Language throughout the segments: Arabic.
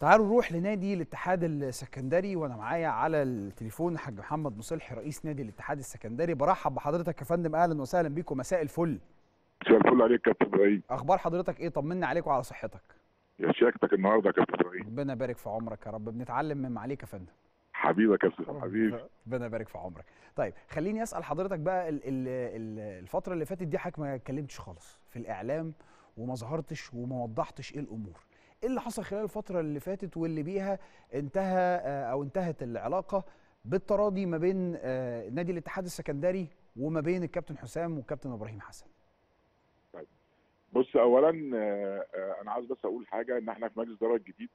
تعالوا نروح لنادي الاتحاد السكندري وأنا معايا على التليفون الحاج محمد مصلحي رئيس نادي الاتحاد السكندري. برحب بحضرتك يا فندم. أهلا وسهلا بيكم. مساء الفل. مساء الفل عليك كابتن إبراهيم. أخبار حضرتك إيه؟ طمنا عليك وعلى صحتك. يا شياكتك النهارده يا كابتن إبراهيم. ربنا يبارك في عمرك يا رب. بنتعلم من معاليك يا فندم. حبيبي يا كابتن حبيبي ربنا يبارك في عمرك. طيب خليني أسأل حضرتك بقى ال ال ال الفترة اللي فاتت دي حضرتك ما اتكلمتش خالص. في الإعلام وما ظهرتش وما وضحتش إيه الأمور؟ إيه اللي حصل خلال الفترة اللي فاتت واللي بيها انتهى أو انتهت العلاقة بالتراضي ما بين نادي الاتحاد السكندري وما بين الكابتن حسام والكابتن إبراهيم حسن طيب بص اولا أنا عايز بس أقول حاجة إن إحنا في مجلس الاداره الجديد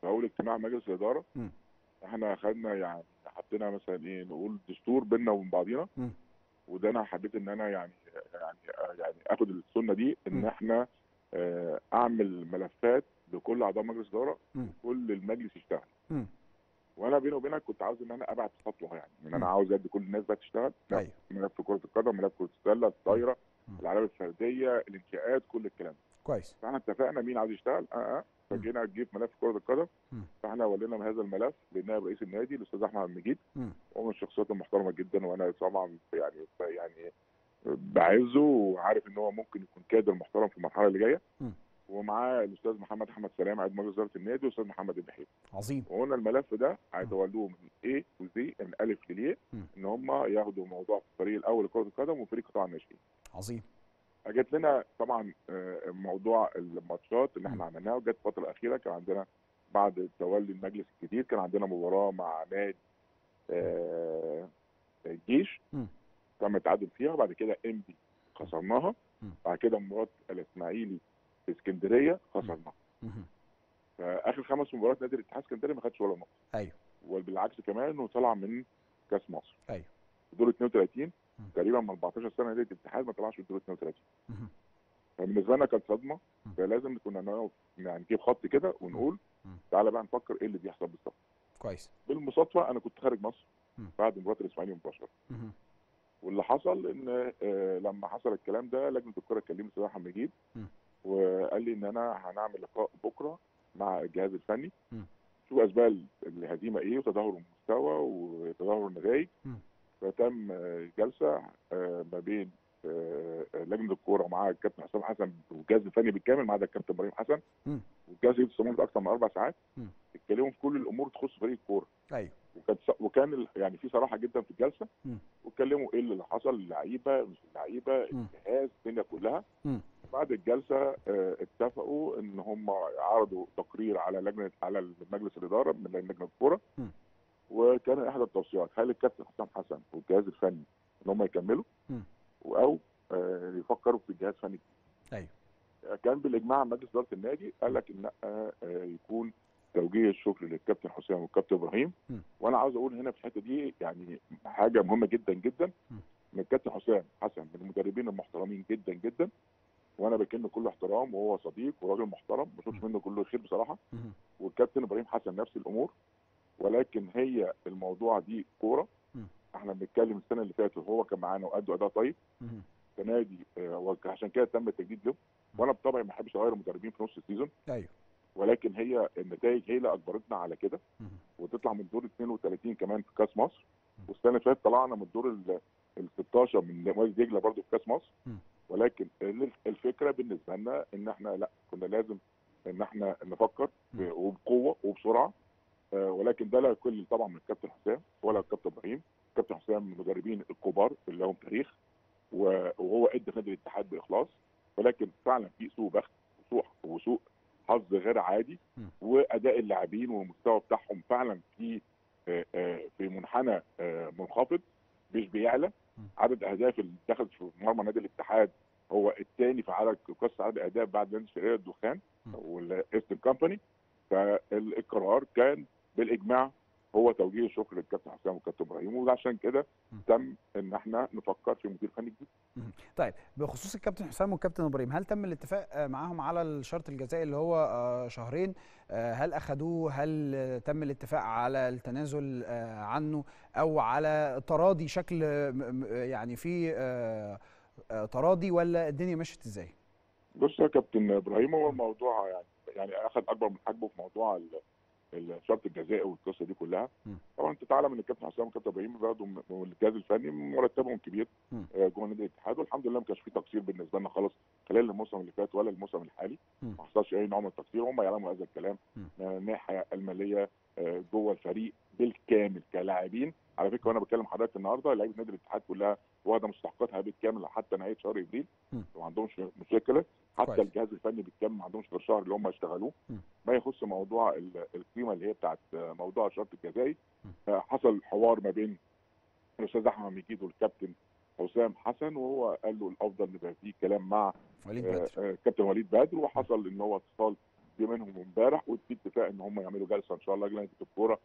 في أول اجتماع مجلس الإدارة م. إحنا خدنا يعني حطينا مثلا إيه نقول دستور بيننا وبين بعضينا. وده أنا حبيت إن أنا يعني يعني يعني آخد السنة دي إن م. إحنا أعمل ملفات لكل اعضاء مجلس الاداره. كل المجلس يشتغل. وأنا بيني وبينك كنت عاوز ان أنا ابعت خطوه يعني ان. أنا عاوز ادي كل الناس بقى تشتغل أيوه ملف كره القدم ملف كره السله الطايره. الالعاب الفرديه الانشاءات كل الكلام كويس فاحنا اتفقنا مين عاوز يشتغل آه آه فجينا نجيب ملف كره القدم. فاحنا ولينا هذا الملف لنائب رئيس النادي الأستاذ أحمد عبد المجيد م. هو من الشخصيات المحترمة جدا وأنا طبعا يعني يعني بعزه وعارف إن هو ممكن يكون كادر محترم في المرحلة اللي جاية. ومعاه الأستاذ محمد أحمد سلام عضو مجلس إدارة النادي والأستاذ محمد الدحيح عظيم. وقلنا الملف ده هيتولوه من إيه وزي من ألف للياء م. إن هم ياخدوا موضوع في الفريق الأول لكرة القدم وفريق قطاع الناشئين. عظيم. جت لنا طبعا آه، موضوع الماتشات اللي إحنا عملناها وجت الفترة الأخيرة كان عندنا بعد تولي المجلس الجديد كان عندنا مباراة مع نادي آه، الجيش. تم التعادل فيها وبعد كده انبي خسرناها. بعد كده مباراة الإسماعيلي في اسكندرية خسرناها مهم. فاخر خمس مباريات نادي الاتحاد اسكندرية ما خدش ولا نقطة أيوه وبالعكس كمان إنه طلع من كأس مصر أيوه دور 32 م. تقريبا من 14 سنة نادي الاتحاد ما طلعش من دور 32 مهم. فبالنسبة لنا كانت صدمة. فلازم كنا نقف يعني نجيب خط كده ونقول. تعالى بقى نفكر إيه اللي بيحصل بالظبط كويس بالمصادفه أنا كنت خارج مصر. بعد مباراة الإسماعيلي مباشرة. واللي حصل إن آه، لما حصل الكلام ده لجنة الكرة كلمت صلاح مجيد م. وقال لي إن أنا هنعمل لقاء بكرة مع الجهاز الفني. شوف أسباب الهزيمة إيه وتدهور المستوى وتدهور النتائج. فتم جلسة آه، ما بين آه، لجنة الكورة ومع الكابتن حسام حسن والجهاز الفني بالكامل ما عدا الكابتن إبراهيم حسن. والجهاز استمرت أكثر من أربع ساعات. اتكلموا في كل الأمور تخص فريق الكورة أيوه وكان وكان يعني في صراحة جدا في الجلسة. واتكلموا إيه اللي حصل اللعيبة مش اللعيبة. الجهاز الدنيا كلها. بعد الجلسة آه، اتفقوا إن هم عرضوا تقرير على لجنة على مجلس الإدارة من لجنة الكورة. وكان إحدى التوصيات هل الكابتن حسام حسن والجهاز الفني إن هم يكملوا. أو آه، يفكروا في جهاز فني أيوه كان بالإجماع مجلس إدارة النادي قال لك إن آه، آه، يكون توجيه الشكر للكابتن حسام والكابتن إبراهيم م. وأنا عاوز أقول هنا في الحتة دي يعني حاجة مهمة جدا جدا م. إن الكابتن حسام حسن من المدربين المحترمين جدا جدا وأنا بكن كل احترام وهو صديق وراجل محترم ما بشوفش منه كل خير بصراحة. والكابتن إبراهيم حسن نفس الأمور ولكن هي الموضوع دي كورة. إحنا بنتكلم السنة اللي فاتت وهو كان معانا وادوا أداء طيب. السنة دي آه، وعشان كده تم التجديد له وأنا بطبعي ما بحبش أغير المدربين في نص السيزون أيوه ولكن هي النتائج هي اللي أجبرتنا على كده. وتطلع من دور 32 كمان في كأس مصر. والسنة اللي فاتت طلعنا من الدور ال ال 16 من وادي دجلة برضه في كأس مصر. ولكن ال- الفكرة بالنسبة لنا إن إحنا لأ كنا لازم إن إحنا نفكر وبقوة وبسرعة. آه، ولكن ده لا يقل طبعا من الكابتن حسام ولا الكابتن إبراهيم. الكابتن حسام من المدربين الكبار اللي لهم تاريخ وهو إدى نادي الاتحاد بإخلاص. ولكن فعلا في سوء بخت وسوء وسوء حظ غير عادي. وأداء اللاعبين والمستوى بتاعهم فعلا في آه، آه، في منحنى منخفض مش بيعلى. عدد أهداف اللي دخلت في مرمى نادي الاتحاد هو الثاني في عدد قصة عدد أهداف بعد نادي شرقيه الدخان م. وال Eastern Company فالقرار كان بالإجماع هو توجيه الشكر للكابتن حسام والكابتن إبراهيم وعشان كده. تم إن إحنا نفكر في مدير فني جديد. طيب بخصوص الكابتن حسام والكابتن إبراهيم هل تم الاتفاق آه، معاهم على الشرط الجزائي اللي هو آه، شهرين؟ آه، هل اخذوه هل تم الاتفاق على التنازل عنه؟ أو على تراضي شكل يعني في تراضي ولا الدنيا مشت إزاي؟ بص يا كابتن إبراهيم هو الموضوع يعني يعني اخذ أكبر من حجمه في موضوع الشرط الجزائي والقصة دي كلها. طبعا أنت تعلم إن الكابتن حسام والكابتن إبراهيم برضه والجهاز الفني مرتبهم كبير. آه، جوه نادي الاتحاد والحمد لله ما كانش في تقصير بالنسبة لنا خالص خلال الموسم اللي فات ولا الموسم الحالي. ما حصلش أي نوع من التقصير هم يعلموا هذا الكلام. من الناحية المالية آه، جوه الفريق بالكامل كلاعبين على فكرة وأنا بكلم حضرتك النهارده لعيبة نادي الاتحاد كلها واخدة مستحقاتها بالكامل لحتى نهاية شهر إبريل م. وما عندهمش مشكله حتى. الجهاز الفني بالكامل ما عندهمش غير شهر اللي هم اشتغلوه. ما يخص موضوع ال- القيمة اللي هي بتاعت آه، موضوع الشرط الجزائي. آه، حصل حوار ما بين الأستاذ أحمد مجيد والكابتن حسام حسن وهو قال له الأفضل نبقى فيه كلام مع وليد آه، بدر. آه، كابتن وليد بدر. وحصل إن هو اتصال جه منهم امبارح وفي اتفاق إن هم يعملوا جلسة إن شاء الله لجنه الكوره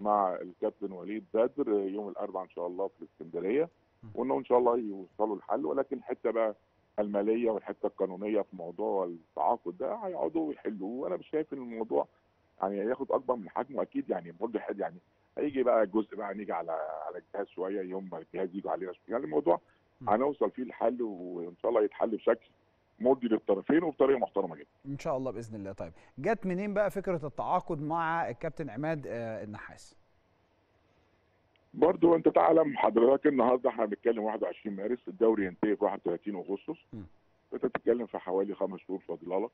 مع الكابتن وليد بدر آه، يوم الأربعاء إن شاء الله في الإسكندرية وانه إن شاء الله يوصلوا لحل ولكن الحته بقى المالية والحتة القانونية في موضوع التعاقد ده هيقعدوا يحلوه. وأنا مش شايف إن الموضوع يعني هياخد أكبر من حجمه أكيد يعني برضه حد يعني هيجي بقى جزء بقى نيجي على على الجهاز شوية يوم ما الجهاز يجي علينا شوية. يعني الموضوع. هنوصل فيه لحل وإن شاء الله يتحل بشكل مرضي للطرفين وبطريقة محترمة جدا. إن شاء الله بإذن الله. طيب جت منين بقى فكرة التعاقد مع الكابتن عماد آه، النحاس؟ برضو انت تعلم حضرتك النهارده إحنا بنتكلم 21 مارس الدوري ينتهي في 31 أغسطس. انت بتتكلم في حوالي خمس شهور فاضله لك.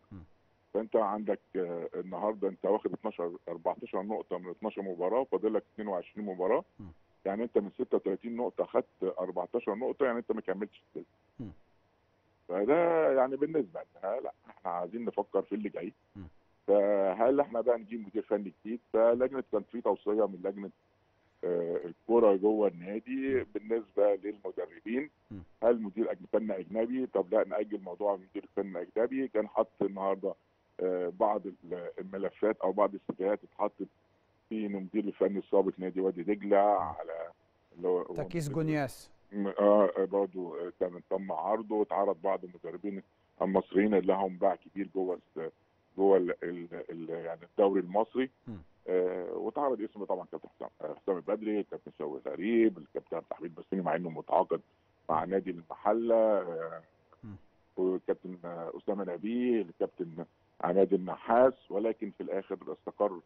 فانت عندك آه، النهارده انت واخد 12 14 نقطة من 12 مباراة وفاضل لك 22 مباراة م. يعني انت من 36 نقطة خدت 14 نقطة يعني انت ما كملتش السلسله. فده يعني بالنسبة لنا لا إحنا عايزين نفكر في اللي جاي. فهل إحنا بقى نجيب مدير فني جديد فلجنة كان في توصية من لجنة آه، الكرة جوه النادي بالنسبة للمدربين. هل مدير فني أجنبي؟ طب لا نأجل موضوع مدير فني أجنبي. كان حط النهاردة آه، بعض ال- الملفات أو بعض السيفيهات اتحطت في إن المدير الفني السابق نادي وادي دجلة على تكيس مدير- جونياس. م- آه برضه كان تم عرضه. واتعرض بعض المدربين المصريين اللي لهم باع كبير جوه جوه ال ال ال يعني الدوري المصري. آه واتعرض اسم طبعا كابتن حسام آه، حسام البدري كابتن شوقي غريب الكابتن عبد الحميد بسيوني مع إنه متعاقد مع نادي المحلة آه. وكابتن آه، أسامة نبيه الكابتن عماد النحاس ولكن في الآخر استقر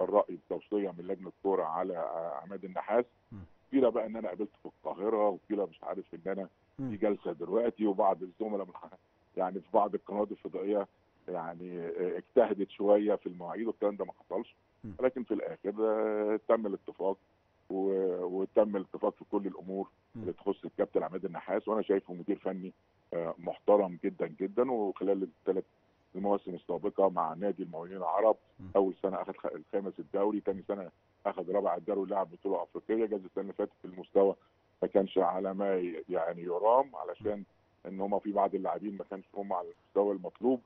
الرأي بتوصية من لجنة كورة على آه، عماد النحاس. قيل بقى إن أنا قابلته في القاهرة وقيل مش عارف إن أنا. في جلسة دلوقتي وبعض الزملاء يعني في بعض القنوات الفضائية يعني آه، اجتهدت شوية في المواعيد والكلام ده ما حصلش. ولكن في الآخر آه، تم الاتفاق وتم الاتفاق في كل الأمور. اللي تخص الكابتن عماد النحاس وأنا شايفه مدير فني آه، محترم جدا جدا وخلال الثلاث المواسم السابقة مع نادي المقاولين العرب. أول سنة أخذ الخامس الدوري ثاني سنة أخذ رابع الدوري ولعب بطولة أفريقية جاز السنة اللي فاتت المستوى ما كانش على ما يعني يرام علشان إن هم في بعض اللاعبين ما كانش هم على المستوى المطلوب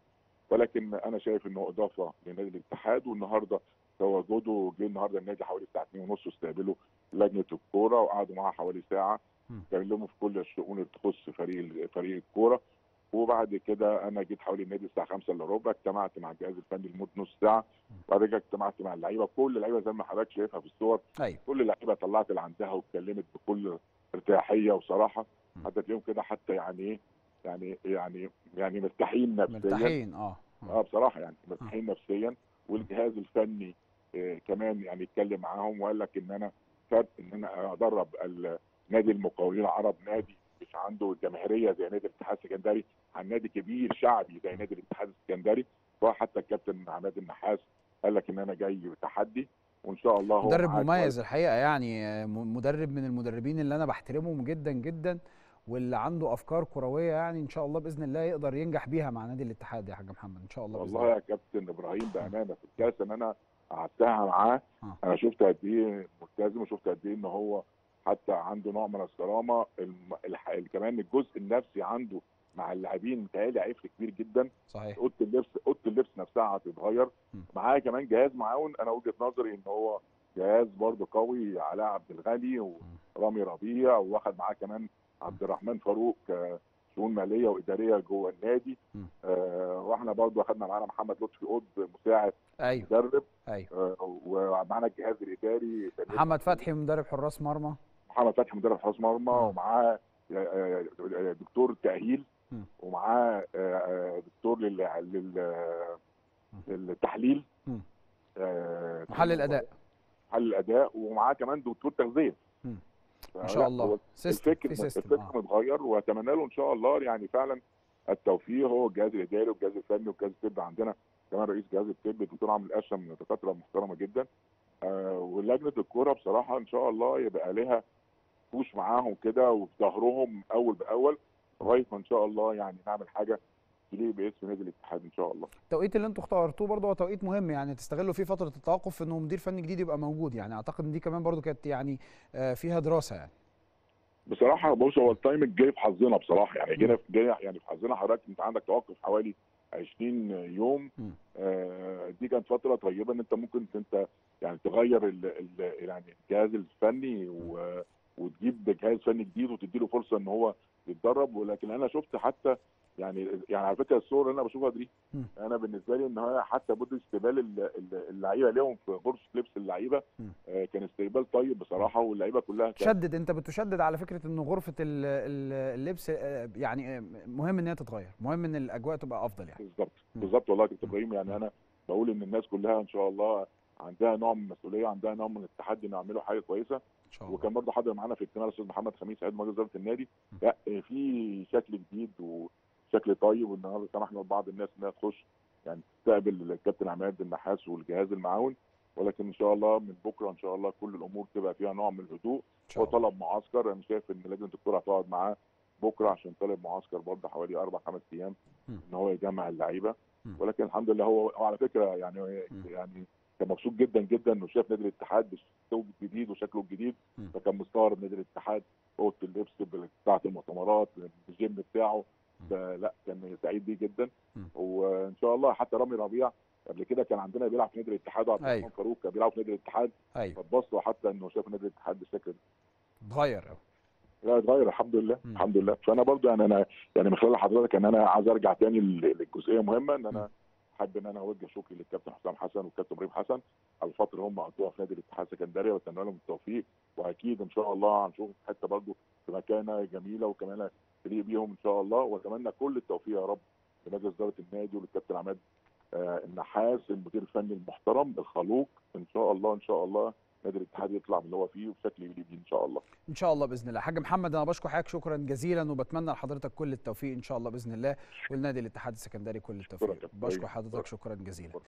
ولكن أنا شايف إنه إضافة لنادي الاتحاد والنهاردة تواجده جه النهارده النادي حوالي الساعة 2:30 استقبلوا لجنة الكورة وقعدوا معاه حوالي ساعة. كلموا في كل الشؤون اللي تخص فريق فريق الكورة. وبعد كده أنا جيت حوالي النادي الساعة 5 إلا ربع اجتمعت مع الجهاز الفني لمدة نص ساعة وبعد كده اجتمعت مع اللعيبة. كل اللعيبة زي ما حضرتك شايفها في الصور أيوه كل اللعيبة طلعت اللي عندها واتكلمت بكل ارتياحية وصراحة. حتى تلاقيهم كده حتى يعني إيه يعني يعني يعني مرتاحين نفسيا. مرتاحين آه آه. بصراحة يعني مرتاحين نفسيا. والجهاز الفني آه كمان يعني اتكلم معاهم وقال لك إن أنا فرق إن أنا أدرب نادي المقاولين العرب نادي مش عنده جماهيرية زي نادي الاتحاد السكندري عن نادي كبير شعبي زي نادي الاتحاد السكندري. وحتى الكابتن عماد النحاس قال لك إن أنا جاي تحدي وإن شاء الله مدرب مميز الحقيقة يعني آه، مدرب من المدربين اللي أنا بحترمهم جدا جدا. واللي عنده أفكار كروية يعني إن شاء الله بإذن الله يقدر ينجح بيها مع نادي الاتحاد يا حاج محمد إن شاء الله والله الله. يا كابتن إبراهيم بأمانة في الكاس إن أنا قعدتها معاه آه. أنا شفت قد إيه ملتزم وشفت قد إيه إن هو حتى عنده نوع من الصرامة الم... الح... كمان الجزء النفسي عنده مع اللاعبين متهيألي هيفرق كبير جدا. صحيح. أوضة اللبس أوضة اللبس نفسها هتتغير. معاه كمان جهاز معاون أنا وجهة نظري إن هو جهاز برضه قوي علاء عبد الغني ورامي ربيع واخد معاه كمان عبد الرحمن فاروق آه، شؤون مالية وإدارية جوه النادي. آه وإحنا برضه أخدنا معانا محمد لطفي قطب مساعد أيوه. مدرب. أيوه. آه ومعانا الجهاز الإداري. محمد فتحي مدرب حراس مرمى. محمد فتحي مدرب حراس مرمى. ومعاه آه، آه، دكتور تأهيل. ومعاه دكتور لل... لل... للتحليل. محلل اداء محلل الأداء. ومعاه كمان دكتور تغذية. فلا، ما شاء الله system الفكر system الفكر آه. متغير واتمنى له إن شاء الله يعني فعلا التوفيق هو الجهاز الإداري والجهاز الفني والجهاز الطبي عندنا كمان رئيس جهاز الطب الدكتور عامل الاشم من الدكاتره محترمة جدا آه ولجنة الكوره بصراحة إن شاء الله يبقى لها فوش معاهم كده وفي ظهرهم أول بأول لغاية ما إن شاء الله يعني نعمل حاجة تليق باسم نادي الاتحاد إن شاء الله. التوقيت اللي أنتوا اخترتوه برضه هو توقيت مهم يعني تستغلوا فيه فترة التوقف إنه مدير فني جديد يبقى موجود يعني أعتقد إن دي كمان برضه كانت يعني آه، فيها دراسة يعني. بصراحة بص هو التايم جاي في حظنا بصراحة يعني جينا في جاي يعني في حظنا حضرتك أنت عندك توقف حوالي 20 يوم. آه دي كانت فترة طيبة إن أنت ممكن أنت يعني تغير ال ال يعني الجهاز الفني وتجيب جهاز فني جديد وتدي له فرصة إن هو يتدرب. ولكن أنا شفت حتى يعني يعني على فكرة الصور اللي أنا بشوفها دي. أنا بالنسبة لي إن هي حتى بود استقبال ال- ال- اللعيبة ليهم في غرفه لبس اللعيبة. آه كان استقبال طيب بصراحة واللعيبة كلها كانت شدد أنت بتشدد على فكرة انه غرفة ال- ال- اللبس آه، يعني آه، مهم إن هي تتغير مهم إن الأجواء تبقى أفضل يعني بالظبط. بالظبط والله يا كابتن إبراهيم يعني أنا بقول إن الناس كلها إن شاء الله عندها نوع من المسؤولية عندها نوع من التحدي إن يعملوا حاجة كويسة إن شاء الله وكان برضه حاضر معانا في اجتماع الأستاذ محمد خميس عيد مجلس إدارة النادي. لا في شكل جديد وشكل طيب والنهارده سمحنا لبعض الناس إنها تخش يعني تستقبل الكابتن عماد النحاس والجهاز المعاون ولكن إن شاء الله من بكرة إن شاء الله كل الأمور تبقى فيها نوع من الهدوء هو طلب معسكر أنا شايف إن لجنة الكرة هتقعد معاه بكرة عشان طلب معسكر برضه حوالي أربع خمس أيام. إن هو يجمع اللعيبة. ولكن الحمد لله هو, على فكرة يعني. يعني كان مبسوط جدا جدا انه شاف نادي الاتحاد بشكله الجديد وشكله الجديد. فكان مستغرب نادي الاتحاد أوضة اللبس بتاعة المؤتمرات الجيم بتاعه لا كان سعيد بيه جدا م. وإن شاء الله حتى رامي ربيع قبل كده كان عندنا بيلعب في نادي الاتحاد وعبد الرحمن أيوة. فاروق كان بيلعب في نادي الاتحاد أيوه فاتبسطوا حتى إنه شاف نادي الاتحاد بالشكل ده اتغير أوي. لا اتغير الحمد لله مم. الحمد لله فأنا برضو يعني أنا يعني من خلال حضرتك إن أنا عايز أرجع تاني لل- للجزئية مهمة إن. أنا حابب إن أنا أوجه شكري للكابتن حسام حسن والكابتن إبراهيم حسن. على الفترة اللي هم قضوها في نادي الاتحاد السكندري وأتمنى لهم التوفيق. وأكيد إن شاء الله هنشوف حتة برضو في مكانة جميلة وكمان تليق بيهم إن شاء الله. وأتمنى كل التوفيق يا رب لمجلس إدارة النادي وللكابتن عماد آه النحاس المدير الفني المحترم الخلوق. إن شاء الله إن شاء الله نادي الاتحاد يطلع من اللي هو فيه وبشكل يليق إن شاء الله. إن شاء الله بإذن الله. حاج محمد أنا بشكر حضرتك شكرا جزيلا وبتمنى لحضرتك كل التوفيق إن شاء الله بإذن الله. ولنادي الاتحاد السكندري كل التوفيق. بشكر أيوة. حضرتك شكرا جزيلا.